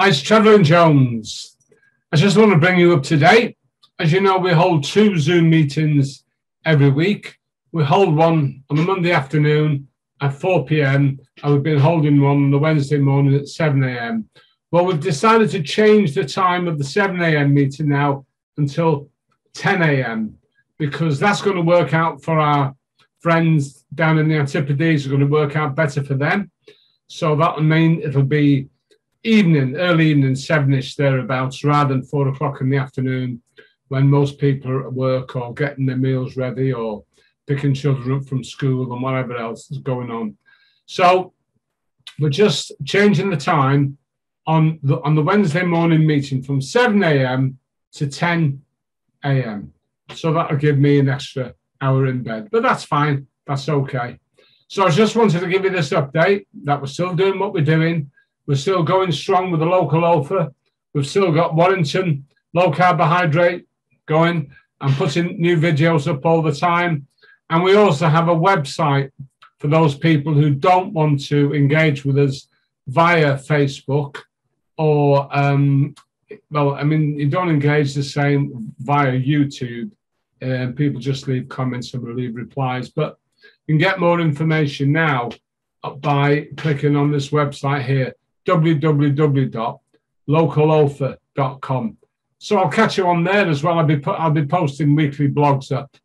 Hi, it's Trevor Jones. I just want to bring you up to date. As you know, we hold two Zoom meetings every week. We hold one on a Monday afternoon at 4 p.m. and we've been holding one on the Wednesday morning at 7 a.m. Well, we've decided to change the time of the 7 a.m. meeting now until 10 a.m. because that's going to work out for our friends down in the Antipodes, are going to work out better for them. So that'll mean it'll be evening, early evening, sevenish thereabouts, rather than four o'clock in the afternoon when most people are at work or getting their meals ready or picking children up from school and whatever else is going on. So we're just changing the time on the on the Wednesday morning meeting from 7 a.m. to 10 a.m. So that'll give me an extra hour in bed, but that's fine. That's okay. So I just wanted to give you this update that we're still doing what we're doing. We're still going strong with the local offer. We've still got Warrington low carbohydrate going and putting new videos up all the time. And we also have a website for those people who don't want to engage with us via Facebook or, um, well, I mean, you don't engage the same via YouTube. Uh, people just leave comments and leave replies. But you can get more information now by clicking on this website here, www.localoffer.com. So I'll catch you on there as well. I'll be I'll be posting weekly blogs up.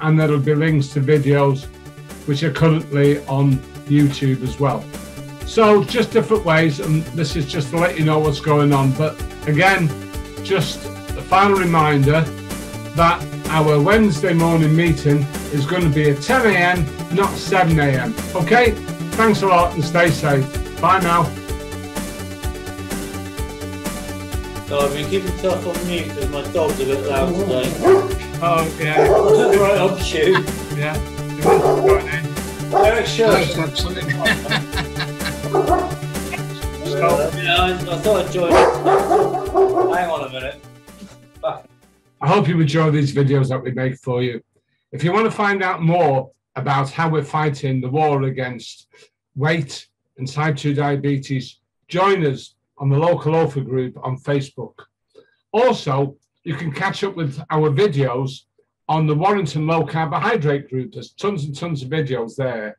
And there'll be links to videos which are currently on YouTube as well. So just different ways, and this is just to let you know what's going on. But again, just a final reminder that our Wednesday morning meeting is going to be at 10 a.m., not 7 a.m. Okay? Thanks a lot and stay safe. Bye now. So I've been keeping myself on mute because my dog's a bit loud today. Oh, yeah. right up shoot. Yeah. You want to go? Eric, sure. Stop. Yeah, I, I thought I'd join. Hang on a minute. I hope you enjoy these videos that we make for you. If you want to find out more about how we're fighting the war against weight and type 2 diabetes, join us on the local offer group on Facebook. Also, you can catch up with our videos on the Warrington Low Carbohydrate group. There's tons and tons of videos there.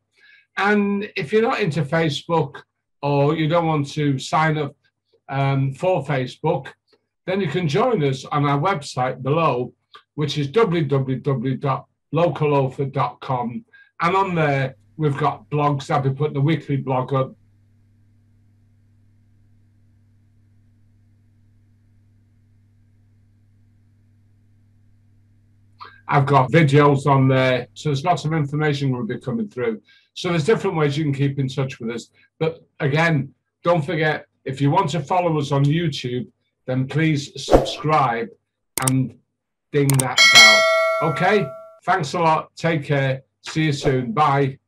And if you're not into Facebook or you don't want to sign up um, for Facebook, then you can join us on our website below, which is www.localoffer.com. And on there, we've got blogs. I'll be putting a weekly blog up. I've got videos on there. So there's lots of information will be coming through. So there's different ways you can keep in touch with us. But again, don't forget, if you want to follow us on YouTube, then please subscribe and ding that bell. Okay, thanks a lot. Take care. See you soon. Bye.